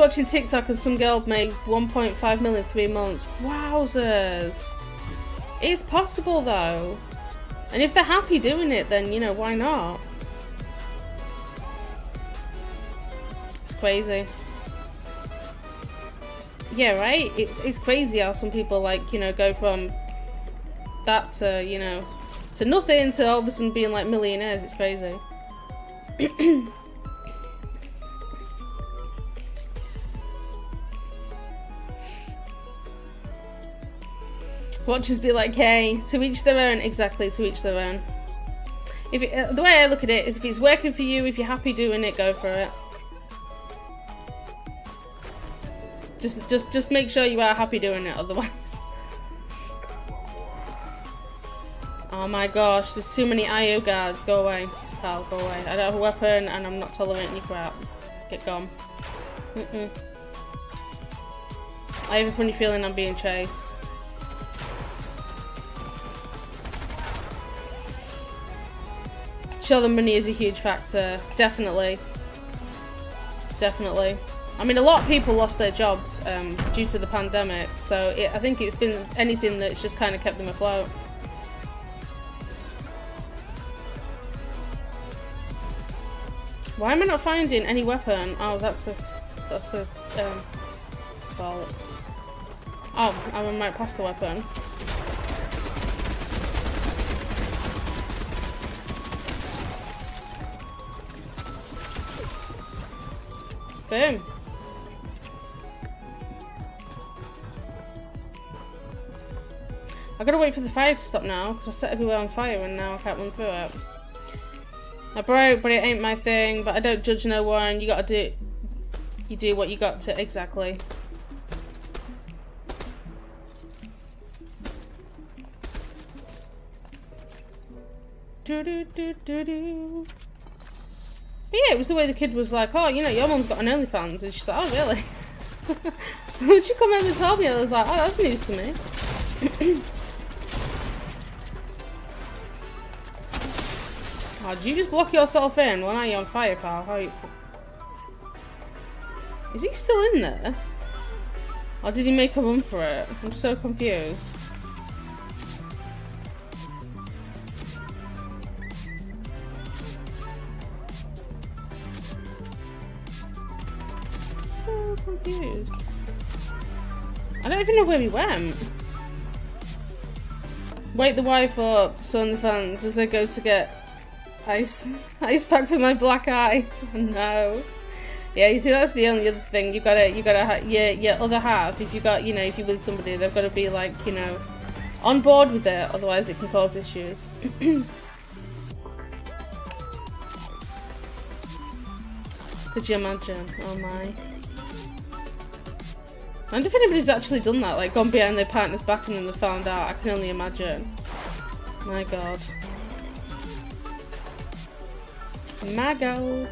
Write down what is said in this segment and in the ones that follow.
watching TikTok and some girl made 1.5 million in three months. Wowzers! It's possible though. And if they're happy doing it, then, you know, why not? It's crazy. Yeah, right? It's, it's crazy how some people, like, you know, go from that to, you know, to nothing to all of a sudden being, like, millionaires. It's crazy. Watchers be like, hey, to each their own, exactly, to each their own. If it, uh, The way I look at it is if it's working for you, if you're happy doing it, go for it. Just, just, just make sure you are happy doing it, otherwise. Oh my gosh, there's too many IO guards. Go away, pal, go away. I don't have a weapon and I'm not tolerating your crap. Get gone. Mm -mm. I have a funny feeling I'm being chased. Sure, the money is a huge factor. Definitely. Definitely. I mean, a lot of people lost their jobs um, due to the pandemic, so it, I think it's been anything that's just kind of kept them afloat. Why am I not finding any weapon? Oh, that's the that's the um. Well. Oh, I might pass the weapon. Boom. I gotta wait for the fire to stop now, because I set everywhere on fire and now I can't run through it. I broke, but it ain't my thing, but I don't judge no one. You gotta do... You do what you got to... Exactly. Do do do do do. Yeah, it was the way the kid was like, oh, you know, your mum's got an OnlyFans. And she's like, oh, really? when she come home and told me, I was like, oh, that's news to me. oh, did you just block yourself in? Why are you on fire, pal? How you... Is he still in there? Or did he make a run for it? I'm so confused. Confused. I don't even know where we went. Wake the wife up, son the fans, as I go to get ice ice pack for my black eye. no. Yeah, you see, that's the only other thing. You gotta, you gotta, your your other half. If you got, you know, if you're with somebody, they've got to be like, you know, on board with it. Otherwise, it can cause issues. Could you imagine? Oh my. I wonder if anybody's actually done that, like gone behind their partner's back and then they found out. I can only imagine. My god. My god.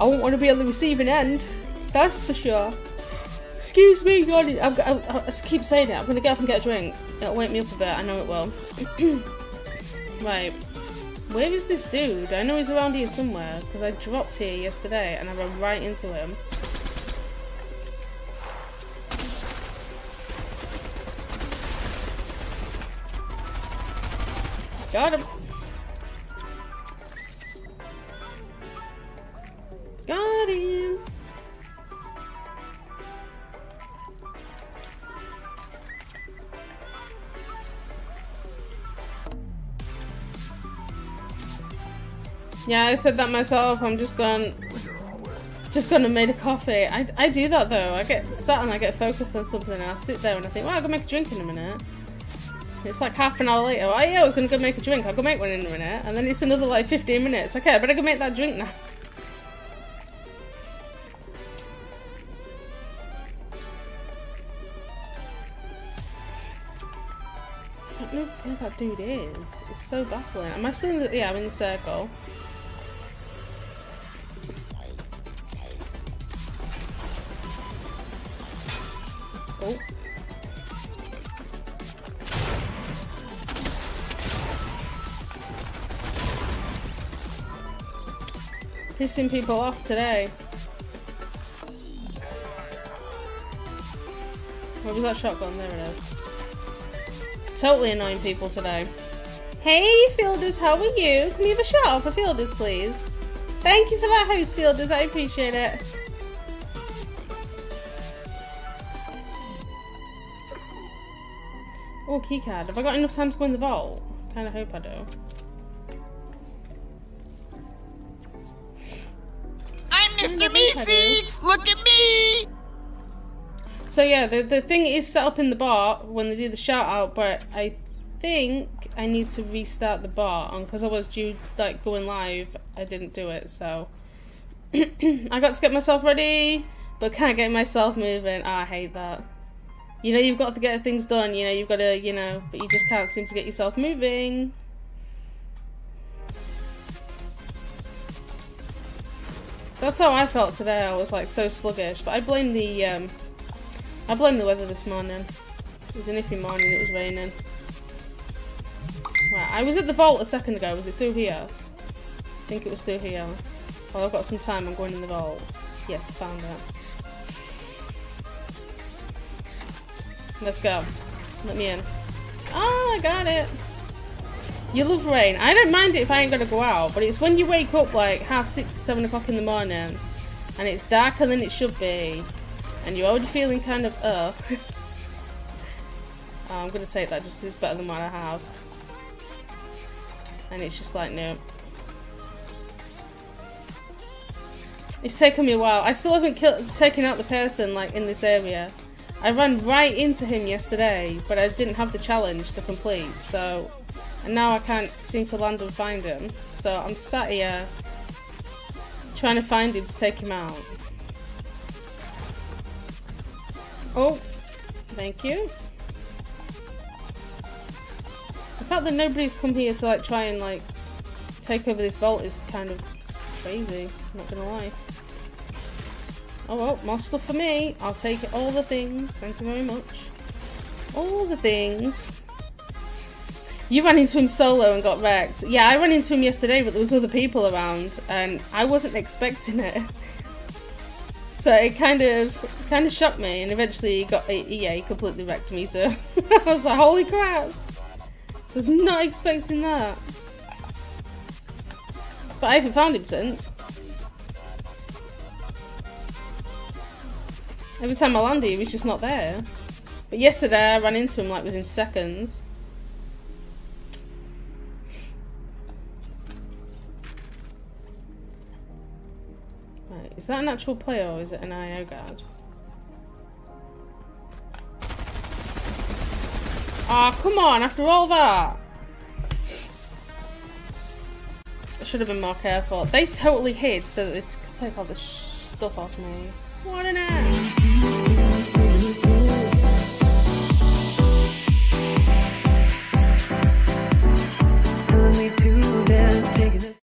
I won't want to be on the receiving end. That's for sure. Excuse me, God. I've got, I, I, keep saying it. I'm gonna get up and get a drink. It'll wake me up a bit. I know it will. right. Where is this dude? I know he's around here somewhere, because I dropped here yesterday and I ran right into him. Got him! Yeah, I said that myself. I'm just going, just gonna make a coffee. I, I do that though. I get sat and I get focused on something and I sit there and I think, well, I'll go make a drink in a minute. It's like half an hour later. Oh yeah, I was gonna go make a drink. I'll go make one in a minute. And then it's another like 15 minutes. Okay, I better go make that drink now. Dude is. It's so baffling. Am I still in the- yeah, I'm in the circle. Oh. Pissing people off today. Where was that shotgun? There it is. Totally annoying people today. Hey, Fielders, how are you? Can we have a shot for Fielders, please? Thank you for that host, Fielders. I appreciate it. Oh, keycard. Have I got enough time to go in the vault? Kind of hope I do. I'm Mr. Meeseeks! Look at me! So yeah, the, the thing is set up in the bar when they do the shout out, but I think I need to restart the bar and because I was due like going live, I didn't do it. So I got to get myself ready, but can't get myself moving. Oh, I hate that. You know, you've got to get things done. You know, you've got to, you know, but you just can't seem to get yourself moving. That's how I felt today. I was like so sluggish, but I blame the um, I blame the weather this morning. It was an iffy morning. It was raining. Right, I was at the vault a second ago. Was it through here? I think it was through here. Well, I've got some time. I'm going in the vault. Yes, found it. Let's go. Let me in. Oh, I got it. You love rain. I don't mind it if I ain't gonna go out, but it's when you wake up like half six, seven o'clock in the morning, and it's darker than it should be, and you're already feeling kind of uh. I'm gonna take that just it's better than what I have. And it's just like, no. It's taken me a while. I still haven't killed, taken out the person like in this area. I ran right into him yesterday, but I didn't have the challenge to complete, so... And now I can't seem to land and find him. So I'm sat here trying to find him to take him out. Oh, thank you. The fact that nobody's come here to like try and like take over this vault is kind of crazy, I'm not gonna lie. Oh well, more stuff for me. I'll take it, all the things. Thank you very much. All the things. You ran into him solo and got wrecked. Yeah, I ran into him yesterday, but there was other people around, and I wasn't expecting it. So it kind of kind of shocked me, and eventually got yeah, he completely wrecked me too. I was like, holy crap! I Was not expecting that. But I haven't found him since. Every time I landed, he was just not there. But yesterday, I ran into him like within seconds. Is that an actual player or is it an IO guard? Ah, oh, come on, after all that! I should have been more careful. They totally hid so that they could take all the stuff off me. What an ass!